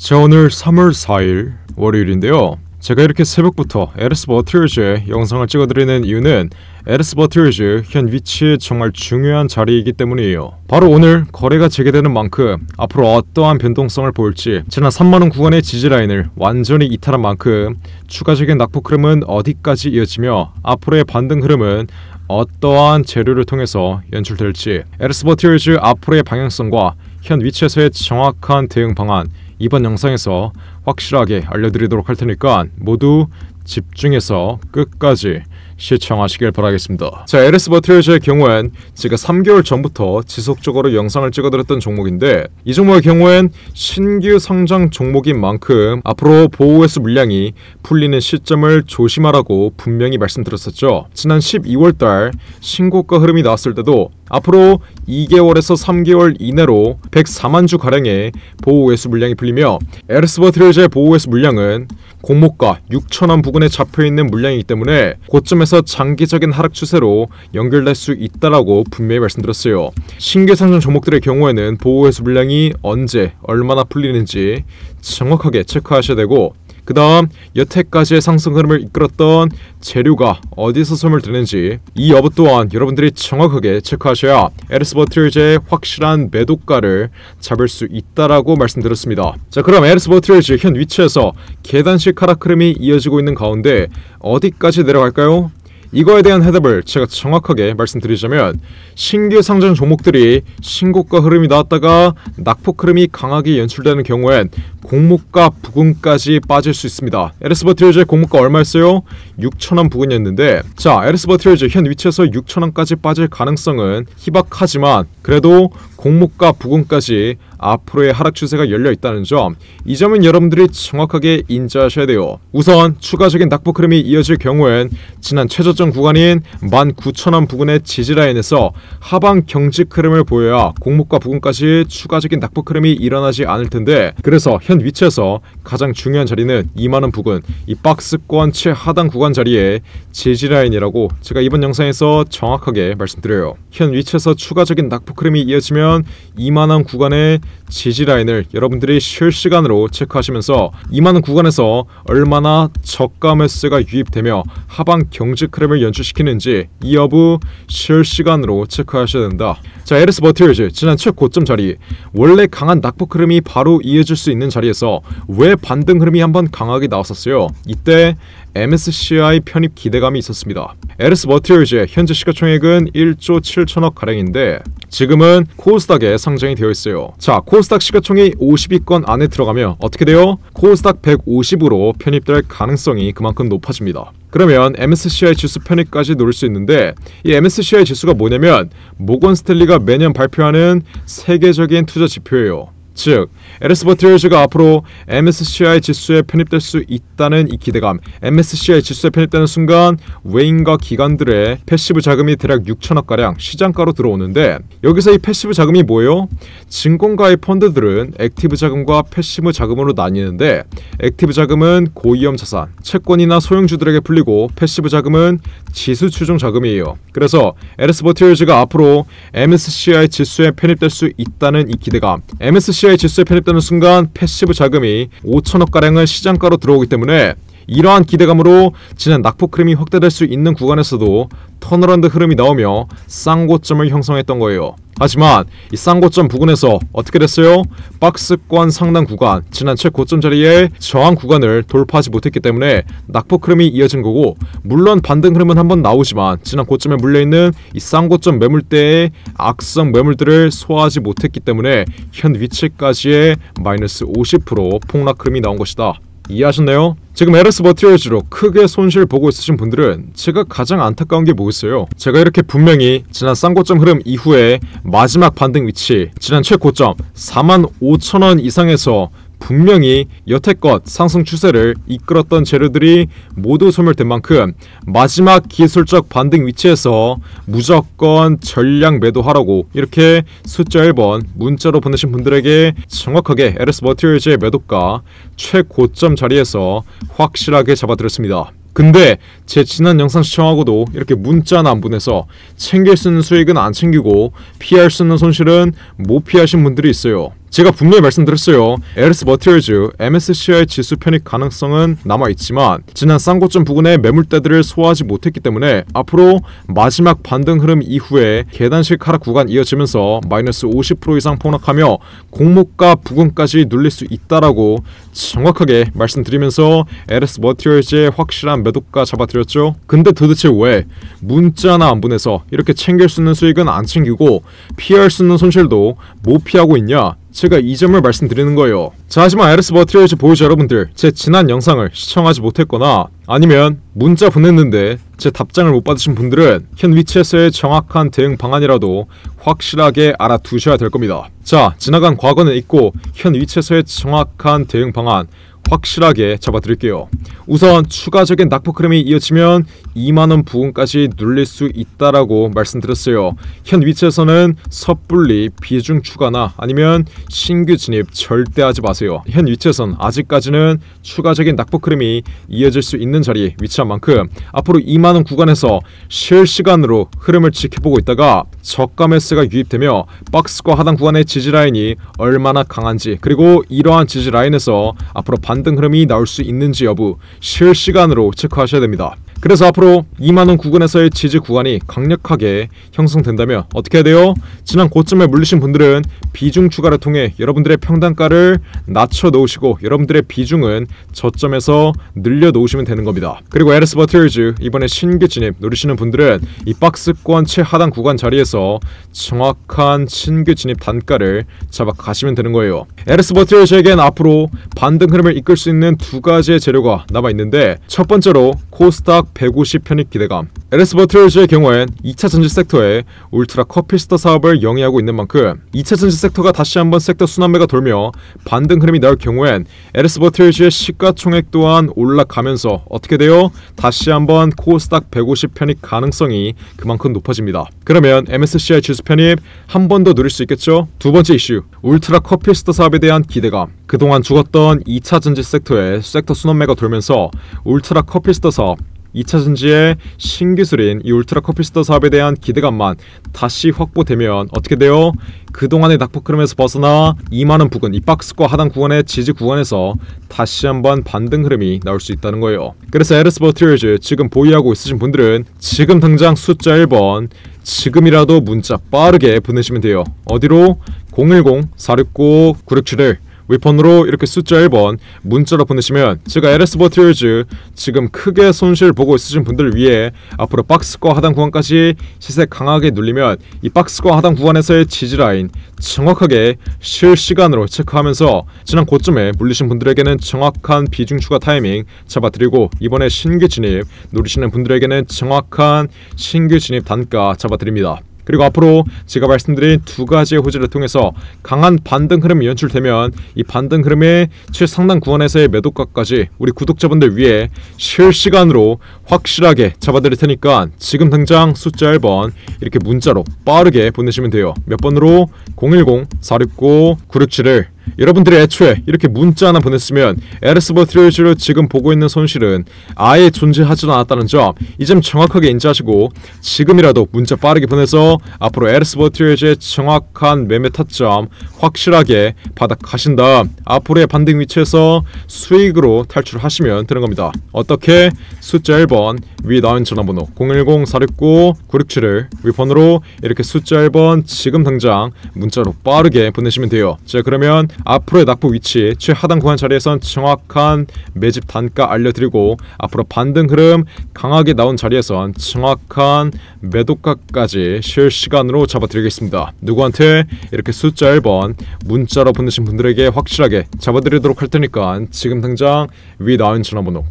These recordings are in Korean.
자 오늘 3월 4일 월요일인데요. 제가 이렇게 새벽부터 LS머트리얼즈의 영상을 찍어드리는 이유는 LS머트리얼즈 현 위치에 정말 중요한 자리이기 때문이에요. 바로 오늘 거래가 재개되는 만큼 앞으로 어떠한 변동성을 보일지 지난 3만원 구간의 지지라인을 완전히 이탈한 만큼 추가적인 낙폭 흐름은 어디까지 이어지며 앞으로의 반등 흐름은 어떠한 재료를 통해서 연출될지 LS머트리얼즈 앞으로의 방향성과 현 위치에서의 정확한 대응 방안 이번 영상에서 확실하게 알려드리도록 할 테니까 모두 집중해서 끝까지 시청하시길 바라겠습니다. 자, LS 버트리즈의 경우엔 제가 3개월 전부터 지속적으로 영상을 찍어드렸던 종목인데 이 종목의 경우엔 신규 상장 종목인 만큼 앞으로 보호회수 물량이 풀리는 시점을 조심하라고 분명히 말씀드렸었죠. 지난 12월달 신고가 흐름이 나왔을 때도 앞으로 2개월에서 3개월 이내로 104만 주 가량의 보호회수 물량이 풀리며 에르스 버트리즈의 보호회수 물량은 공모가 6천원 부근에 잡혀있는 물량이기 때문에 고점에서 장기적인 하락 추세로 연결될 수 있다라고 분명히 말씀드렸어요. 신규 상장 종목들의 경우에는 보호회수 물량이 언제 얼마나 풀리는지 정확하게 체크하셔야 되고 그 다음 여태까지의 상승 흐름을 이끌었던 재료가 어디서 소멸 되는지 이 여부 또한 여러분들이 정확하게 체크하셔야 LS머트리얼즈의 확실한 매도가를 잡을 수 있다라고 말씀드렸습니다. 자 그럼 LS머트리얼즈 현 위치에서 계단식 하락 흐름이 이어지고 있는 가운데 어디까지 내려갈까요? 이거에 대한 해답을 제가 정확하게 말씀드리자면 신규 상장 종목들이 신고가 흐름이 나왔다가 낙폭 흐름이 강하게 연출되는 경우엔 공모가 부근까지 빠질 수 있습니다. LS머트리얼즈의 공모가 얼마였어요? 6천원 부근이었는데 자 LS머트리얼즈 현 위치에서 6천원까지 빠질 가능성은 희박하지만 그래도 공모가 부근까지 앞으로의 하락 추세가 열려 있다는 점, 이 점은 여러분들이 정확하게 인지하셔야 돼요. 우선 추가적인 낙폭 흐름이 이어질 경우엔 지난 최저점 구간인 19,000원 부근의 지지라인에서 하방 경직 흐름을 보여야 공모가 부근까지 추가적인 낙폭 흐름이 일어나지 않을 텐데, 그래서 현 위치에서 가장 중요한 자리는 2만원 부근, 이 박스권 최하단 구간 자리에 지지라인이라고 제가 이번 영상에서 정확하게 말씀드려요. 현 위치에서 추가적인 낙폭 흐름이 이어지면 2만원 구간의 지지라인을 여러분들이 실시간으로 체크하시면서 2만원 구간에서 얼마나 저가 매수가 유입되며 하방 경직 흐름을 연출시키는지 이 여부 실시간으로 체크하셔야 된다. 자, 에르스 버티어즈 지난 최고점 자리 원래 강한 낙폭 흐름이 바로 이어질 수 있는 자리에서 왜 반등 흐름이 한번 강하게 나왔었어요. 이때 MSCI 편입 기대감이 있었습니다. 에르스 머티리얼즈의 현재 시가총액은 1조 7천억 가량인데 지금은 코스닥에 상장이 되어 있어요. 자, 코스닥 시가총액 50위권 안에 들어가면 어떻게 돼요? 코스닥 150으로 편입될 가능성이 그만큼 높아집니다. 그러면 MSCI 지수 편입까지 노릴 수 있는데 이 MSCI 지수가 뭐냐면 모건 스탠리가 매년 발표하는 세계적인 투자 지표예요. 즉 LS머트리얼즈가 앞으로 MSCI 지수에 편입될 수 있다는 이 기대감 MSCI 지수에 편입되는 순간 외인과 기관들의 passive 자금이 대략 6천억가량 시장가로 들어오는데 여기서 이 passive 자금이 뭐예요? 증권가의 펀드들은 active 자금과 passive 자금으로 나뉘는데 active 자금은 고위험 자산, 채권이나 소형주들에게 풀리고 passive 자금은 지수 추종 자금이에요. 그래서 LS머트리얼즈가 앞으로 MSCI 지수에 편입될 수 있다는 이 기대감 MSCI MSCI 지수에 편입되는 순간 passive 자금이 5천억 가량은 시장가로 들어오기 때문에 이러한 기대감으로 지난 낙폭 흐름이 확대될 수 있는 구간에서도 turnaround 흐름이 나오며 쌍고점을 형성했던 거예요. 하지만 이 쌍고점 부근에서 어떻게 됐어요? 박스권 상단 구간, 지난 최고점 자리에 저항 구간을 돌파하지 못했기 때문에 낙폭 흐름이 이어진 거고 물론 반등 흐름은 한번 나오지만 지난 고점에 물려있는 이 쌍고점 매물대의 악성 매물들을 소화하지 못했기 때문에 현 위치까지의 마이너스 50% 폭락 흐름이 나온 것이다. 이해하셨나요? 지금 에르스 버티어즈로 크게 손실 보고 있으신 분들은 제가 가장 안타까운 게 뭐겠어요? 제가 이렇게 분명히 지난 쌍고점 흐름 이후에 마지막 반등 위치 지난 최고점 4만 5천원 이상에서 분명히 여태껏 상승 추세를 이끌었던 재료들이 모두 소멸된 만큼 마지막 기술적 반등 위치에서 무조건 전량 매도하라고 이렇게 숫자 1번 문자로 보내신 분들에게 정확하게 LS 머티리얼즈의 매도가 최고점 자리에서 확실하게 잡아드렸습니다. 근데 제 지난 영상 시청하고도 이렇게 문자는 안 보내서 챙길 수 있는 수익은 안 챙기고 피할 수 있는 손실은 못 피하신 분들이 있어요. 제가 분명히 말씀드렸어요. 에르스 머티리얼즈 MSCI 지수 편입 가능성은 남아 있지만 지난 쌍고점 부근의 매물대들을 소화하지 못했기 때문에 앞으로 마지막 반등 흐름 이후에 계단식 하락 구간 이어지면서 마이너스 50% 이상 폭락하며 공모가 부근까지 눌릴 수 있다라고 정확하게 말씀드리면서 에르스 머티리얼즈의 확실한 매도가 잡아드렸죠. 근데 도대체 왜 문자나 안 보내서 이렇게 챙길 수 있는 수익은 안 챙기고 피할 수 있는 손실도 못 피하고 있냐? 제가 이 점을 말씀드리는 거예요. 자, 하지만 에르스 버티어즈 보유자 여러분들, 제 지난 영상을 시청하지 못했거나 아니면 문자 보냈는데 제 답장을 못 받으신 분들은 현 위치에서의 정확한 대응 방안이라도 확실하게 알아두셔야 될 겁니다. 자, 지나간 과거는 있고 현 위치에서의 정확한 대응 방안 확실하게 잡아드릴게요. 우선 추가적인 낙폭 흐름이 이어지면 2만원 부근까지 눌릴 수 있다라고 말씀드렸어요. 현 위치에서는 섣불리 비중 추가나 아니면 신규 진입 절대 하지 마세요. 현 위치에선 아직까지는 추가적인 낙폭 흐름이 이어질 수 있는 자리에 위치한 만큼 앞으로 2만원 구간에서 실시간으로 흐름을 지켜보고 있다가 저가 매스가 유입되며 박스과 하단 구간의 지지 라인이 얼마나 강한지 그리고 이러한 지지 라인에서 앞으로 반등 흐름이 나올 수 있는지 여부 실시간으로 체크하셔야 됩니다. 그래서 앞으로 2만원 구간에서의 지지 구간이 강력하게 형성된다면 어떻게 해야 돼요? 지난 고점에 물리신 분들은 비중 추가를 통해 여러분들의 평단가를 낮춰 놓으시고 여러분들의 비중은 저점에서 늘려 놓으시면 되는 겁니다. 그리고 LS머트리얼즈 이번에 신규 진입 노리시는 분들은 이 박스권 최하단 구간 자리에서 정확한 신규 진입 단가를 잡아 가시면 되는 거예요. LS머트리얼즈에겐 앞으로 반등 흐름을 이끌 수 있는 두 가지의 재료가 남아 있는데 첫 번째로 코스닥 150 편입 기대감. LS머트리얼즈의 경우엔 2차 전지 섹터에 ultra capacitor 사업을 영위하고 있는 만큼 2차 전지 섹터가 다시 한번 섹터 순환매가 돌며 반등 흐름이 나올 경우엔 LS 버트리얼즈의 시가총액 또한 올라가면서 어떻게 돼요? 다시 한번 코스닥 150 편입 가능성이 그만큼 높아집니다. 그러면 MSCI 지수 편입 한 번 더 누릴 수 있겠죠? 두 번째 이슈 울트라 커피스터 사업에 대한 기대감. 그동안 죽었던 2차 전지 섹터에 섹터 순환매가 돌면서 울트라 커피스터 사업 2차 전지의 신기술인 이 울트라 커피스터 사업에 대한 기대감만 다시 확보되면 어떻게 돼요? 그동안의 낙폭 흐름에서 벗어나 2만원 부근 이 박스과 하단 구간의 지지 구간에서 다시 한번 반등 흐름이 나올 수 있다는 거예요. 그래서 에르스 버티얼즈 지금 보유하고 있으신 분들은 지금 당장 숫자 1번 지금이라도 문자 빠르게 보내시면 돼요. 어디로? 010-469-967 을 위폰으로 이렇게 숫자 1번 문자로 보내시면 제가 LS 버티얼즈 지금 크게 손실 보고 있으신 분들을 위해 앞으로 박스과 하단 구간까지 시세 강하게 눌리면 이 박스과 하단 구간에서의 지지 라인 정확하게 실시간으로 체크하면서 지난 고점에 물리신 분들에게는 정확한 비중 추가 타이밍 잡아드리고 이번에 신규 진입 노리시는 분들에게는 정확한 신규 진입 단가 잡아드립니다. 그리고 앞으로 제가 말씀드린 두 가지의 호재를 통해서 강한 반등 흐름이 연출되면 이 반등 흐름의 최상단 구간에서의 매도가까지 우리 구독자분들 위해 실시간으로 확실하게 잡아드릴 테니까 지금 당장 숫자 1번 이렇게 문자로 빠르게 보내시면 돼요. 몇 번으로 010-469-967을 여러분들이 애초에 이렇게 문자 하나 보냈으면 에르스버트리얼즈를 지금 보고 있는 손실은 아예 존재하지도 않았다는 점 이 점 정확하게 인지하시고 지금이라도 문자 빠르게 보내서 앞으로 에르스버트리얼즈의 정확한 매매 타점 확실하게 받아 가신 다음 앞으로의 반등 위치에서 수익으로 탈출하시면 되는 겁니다. 어떻게 숫자 1번 위 나온 전화번호 010-469-967을 위번으로 이렇게 숫자 1번 지금 당장 문자로 빠르게 보내시면 돼요. 자 그러면 앞으로의 낙폭 위치 최하단 구간 자리에선 정확한 매집 단가 알려드리고 앞으로 반등 흐름 강하게 나온 자리에선 정확한 매도가까지 실시간으로 잡아드리겠습니다. 누구한테 이렇게 숫자 1번 문자로 보내신 분들에게 확실하게 잡아드리도록 할 테니까 지금 당장 위 나온 전화번호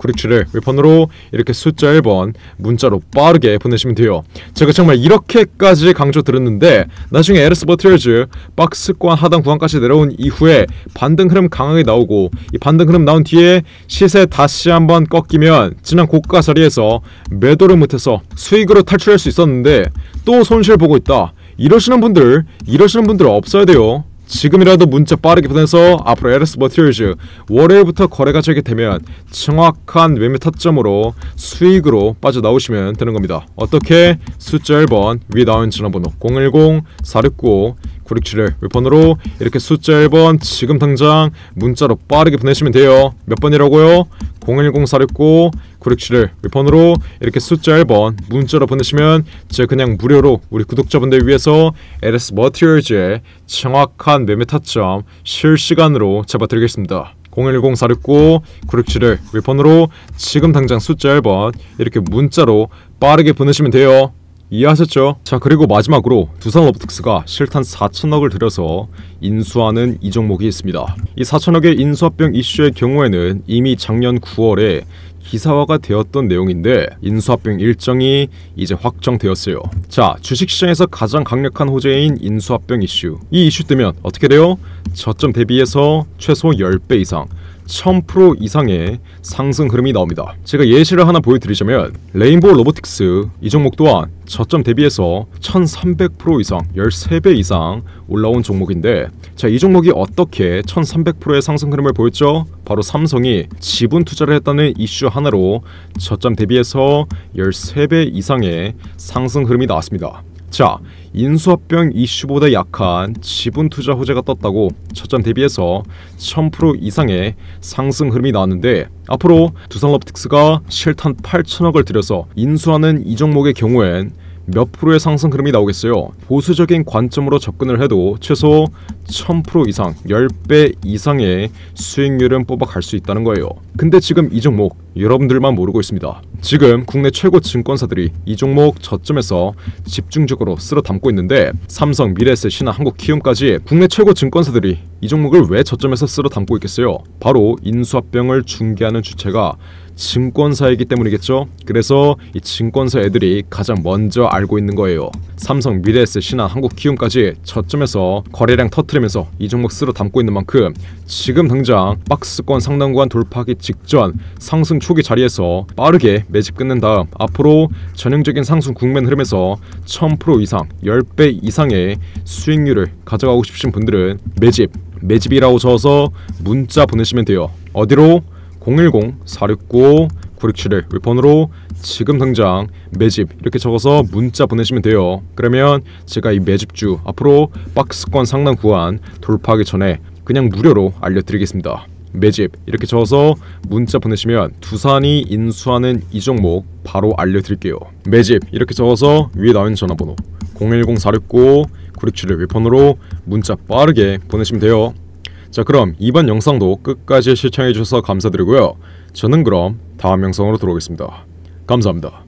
010-469 967을 웹폰으로 이렇게 숫자 1번 문자로 빠르게 보내시면 돼요. 제가 정말 이렇게까지 강조 드렸는데 나중에 에르스 버티얼즈 박스권 하단 구간까지 내려온 이후에 반등 흐름 강하게 나오고 이 반등 흐름 나온 뒤에 시세 다시 한번 꺾이면 지난 고가 자리에서 매도를 못해서 수익으로 탈출할 수 있었는데 또 손실 보고 있다. 이러시는 분들 이러시는 분들 없어야 돼요. 지금이라도 문자 빠르게 보내서 앞으로 LS 머티리얼즈 월요일부터 거래가 재개되면 정확한 매매 타점으로 수익으로 빠져나오시면 되는 겁니다. 어떻게? 숫자 1번 위에 나온 전화번호 010-4695 967을 웹번호로 이렇게 숫자 1번 지금 당장 문자로 빠르게 보내시면 돼요. 몇 번이라고요? 010-469 967을 웹번호로 이렇게 숫자 1번 문자로 보내시면 제가 그냥 무료로 우리 구독자분들 위해서 LS 머티리얼즈의 정확한 매매 타점 실시간으로 잡아드리겠습니다. 010-469 967을 웹번호로 지금 당장 숫자 1번 이렇게 문자로 빠르게 보내시면 돼요. 이해하셨죠? 자 그리고 마지막으로 두산 로보틱스가 실탄 4천억을 들여서 인수하는 이 종목이 있습니다. 이 4천억의 인수합병 이슈의 경우에는 이미 작년 9월에 기사화가 되었던 내용인데 인수합병 일정이 이제 확정되었어요. 자 주식시장에서 가장 강력한 호재인 인수합병 이슈 이 이슈 뜨면 어떻게 돼요? 저점 대비해서 최소 10배 이상 1000% 이상의 상승 흐름이 나옵니다. 제가 예시를 하나 보여드리자면 레인보우 로보틱스 이 종목 또한 저점 대비해서 1300% 이상 13배 이상 올라온 종목인데 자 이 종목이 어떻게 1300%의 상승 흐름을 보였죠? 바로 삼성이 지분 투자를 했다는 이슈 하나로 저점 대비해서 13배 이상의 상승 흐름이 나왔습니다. 자, 인수합병 이슈보다 약한 지분 투자 호재가 떴다고 첫점 대비해서 1000% 이상의 상승 흐름이 나왔는데 앞으로 두산 로보틱스가 실탄 8천억을 들여서 인수하는 이 종목의 경우엔 몇 프로의 상승 흐름이 나오겠어요? 보수적인 관점으로 접근을 해도 최소 1000% 이상, 10배 이상의 수익률은 뽑아갈 수 있다는 거예요. 근데 지금 이 종목 여러분들만 모르고 있습니다. 지금 국내 최고 증권사들이 이 종목 저점에서 집중적으로 쓸어 담고 있는데 삼성, 미래에셋, 신한, 한국 키움까지 국내 최고 증권사들이 이 종목을 왜 저점에서 쓸어 담고 있겠어요? 바로 인수합병을 중개하는 주체가 증권사이기 때문이겠죠. 그래서 이 증권사 애들이 가장 먼저 알고 있는 거예요. 삼성, 미래에셋, 신한, 한국키움까지 저점에서 거래량 터트리면서 이 종목 쓸어 담고 있는 만큼 지금 당장 박스권 상단 구간 돌파하기 직전 상승 초기 자리에서 빠르게 매집 끝낸 다음 앞으로 전형적인 상승 국면 흐름에서 1000% 이상 10배 이상의 수익률을 가져가고 싶으신 분들은 매집 매집이라고 적어서 문자 보내시면 돼요. 어디로? 010-469-967을 웹폰으로 지금 당장 매집 이렇게 적어서 문자 보내시면 돼요. 그러면 제가 이 매집주 앞으로 박스권 상단 구간 돌파하기 전에 그냥 무료로 알려드리겠습니다. 매집 이렇게 적어서 문자 보내시면 두산이 인수하는 이 종목 바로 알려드릴게요. 매집 이렇게 적어서 위에 나온 전화번호 010-469-967을 웹폰으로 문자 빠르게 보내시면 돼요. 자 그럼 이번 영상도 끝까지 시청해 주셔서 감사드리고요. 저는 그럼 다음 영상으로 돌아오겠습니다. 감사합니다.